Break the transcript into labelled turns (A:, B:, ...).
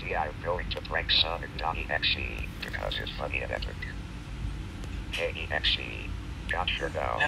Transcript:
A: I'm going to prank Sonic.exe Donnie X because it's funny and epic. Kadee X got your now.